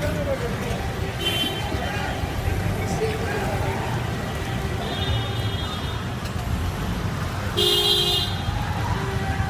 dog.